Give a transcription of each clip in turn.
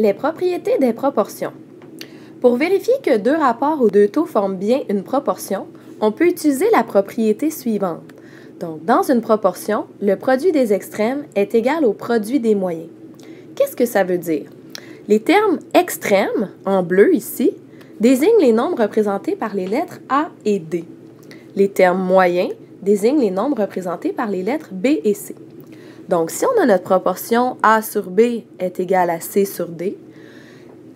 Les propriétés des proportions. Pour vérifier que deux rapports ou deux taux forment bien une proportion, on peut utiliser la propriété suivante. Donc, dans une proportion, le produit des extrêmes est égal au produit des moyens. Qu'est-ce que ça veut dire? Les termes extrêmes, en bleu ici, désignent les nombres représentés par les lettres A et D. Les termes moyens désignent les nombres représentés par les lettres B et C. Donc, si on a notre proportion A sur B est égale à C sur D,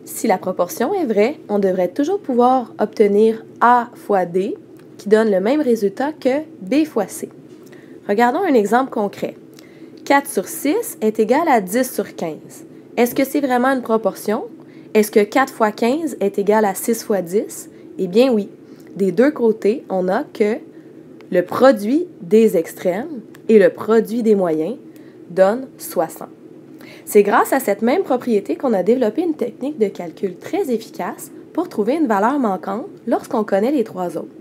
si la proportion est vraie, on devrait toujours pouvoir obtenir A fois D, qui donne le même résultat que B fois C. Regardons un exemple concret. 4 sur 6 est égal à 10 sur 15. Est-ce que c'est vraiment une proportion? Est-ce que 4 fois 15 est égal à 6 fois 10? Eh bien oui. Des deux côtés, on a que le produit des extrêmes et le produit des moyens donne 60. C'est grâce à cette même propriété qu'on a développé une technique de calcul très efficace pour trouver une valeur manquante lorsqu'on connaît les trois autres.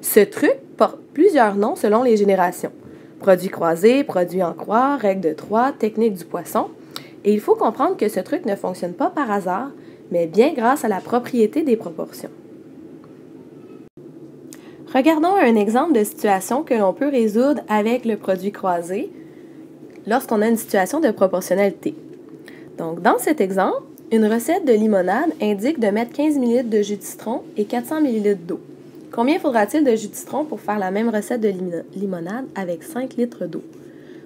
Ce truc porte plusieurs noms selon les générations. Produit croisé, produit en croix, règle de trois, technique du poisson. Et il faut comprendre que ce truc ne fonctionne pas par hasard, mais bien grâce à la propriété des proportions. Regardons un exemple de situation que l'on peut résoudre avec le produit croisé lorsqu'on a une situation de proportionnalité. Donc, dans cet exemple, une recette de limonade indique de mettre 15 ml de jus de citron et 400 ml d'eau. Combien faudra-t-il de jus de citron pour faire la même recette de limonade avec 5 litres d'eau?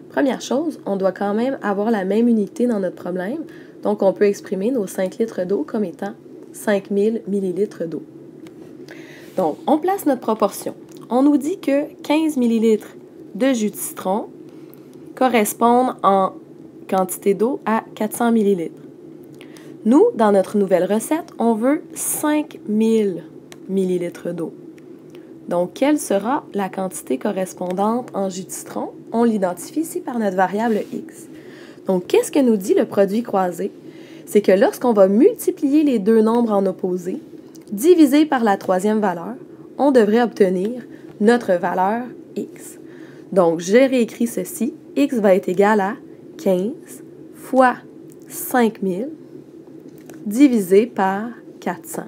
Première chose, on doit quand même avoir la même unité dans notre problème, donc on peut exprimer nos 5 litres d'eau comme étant 5000 ml d'eau. Donc, on place notre proportion. On nous dit que 15 ml de jus de citron correspondent en quantité d'eau à 400 ml. Nous, dans notre nouvelle recette, on veut 5000 ml d'eau. Donc, quelle sera la quantité correspondante en jus de citron? On l'identifie ici par notre variable x. Donc, qu'est-ce que nous dit le produit croisé? C'est que lorsqu'on va multiplier les deux nombres en opposé, divisé par la troisième valeur, on devrait obtenir notre valeur x. Donc, j'ai réécrit ceci x va être égal à 15 fois 5000 divisé par 400.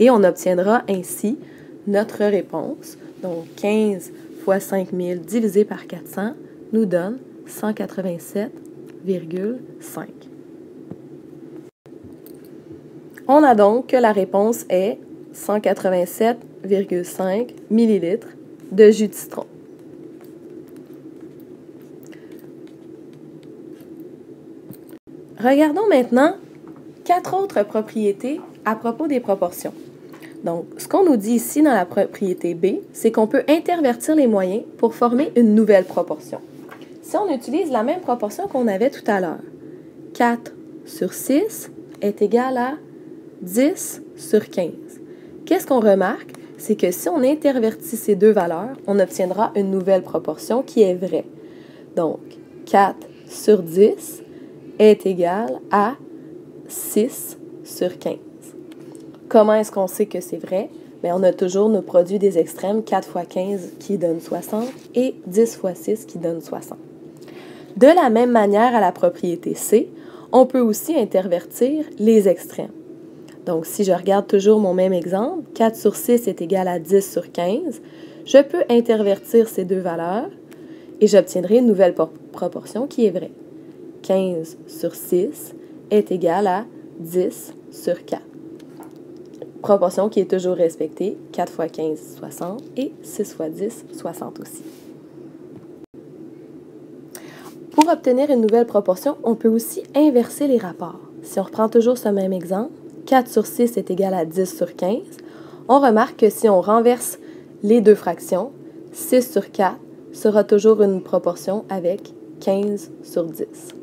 Et on obtiendra ainsi notre réponse. Donc 15 fois 5000 divisé par 400 nous donne 187,5. On a donc que la réponse est 187,5 millilitres de jus de citron. Regardons maintenant quatre autres propriétés à propos des proportions. Donc, ce qu'on nous dit ici dans la propriété B, c'est qu'on peut intervertir les moyens pour former une nouvelle proportion. Si on utilise la même proportion qu'on avait tout à l'heure, 4 sur 6 est égal à 10 sur 15. Qu'est-ce qu'on remarque? C'est que si on intervertit ces deux valeurs, on obtiendra une nouvelle proportion qui est vraie. Donc, 4 sur 10 est égal à 6 sur 15. Comment est-ce qu'on sait que c'est vrai? Bien, on a toujours nos produits des extrêmes 4 fois 15 qui donnent 60 et 10 fois 6 qui donnent 60. De la même manière à la propriété C, on peut aussi intervertir les extrêmes. Donc, si je regarde toujours mon même exemple, 4 sur 6 est égal à 10 sur 15, je peux intervertir ces deux valeurs et j'obtiendrai une nouvelle proportion qui est vraie. 15 sur 6 est égal à 10 sur 4. Proportion qui est toujours respectée, 4 fois 15, 60 et 6 fois 10, 60 aussi. Pour obtenir une nouvelle proportion, on peut aussi inverser les rapports. Si on reprend toujours ce même exemple, 4 sur 6 est égal à 10 sur 15, on remarque que si on renverse les deux fractions, 6 sur 4 sera toujours une proportion avec 15 sur 10.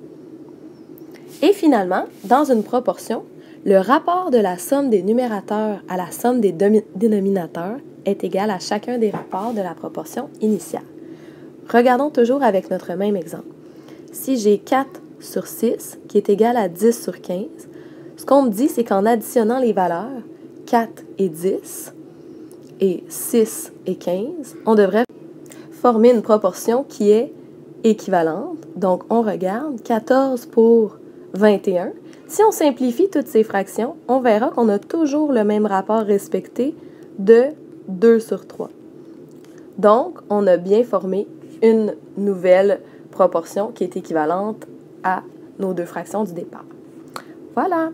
Et finalement, dans une proportion, le rapport de la somme des numérateurs à la somme des dénominateurs est égal à chacun des rapports de la proportion initiale. Regardons toujours avec notre même exemple. Si j'ai 4 sur 6 qui est égal à 10 sur 15, ce qu'on me dit, c'est qu'en additionnant les valeurs 4 et 10 et 6 et 15, on devrait former une proportion qui est équivalente. Donc, on regarde 14 pour 21. Si on simplifie toutes ces fractions, on verra qu'on a toujours le même rapport respecté de 2 sur 3. Donc, on a bien formé une nouvelle proportion qui est équivalente à nos deux fractions du départ. Voilà.